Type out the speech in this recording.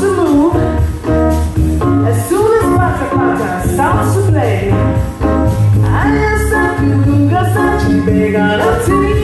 to. As soon as to play, I am Sakuga Sachi Begana Tea.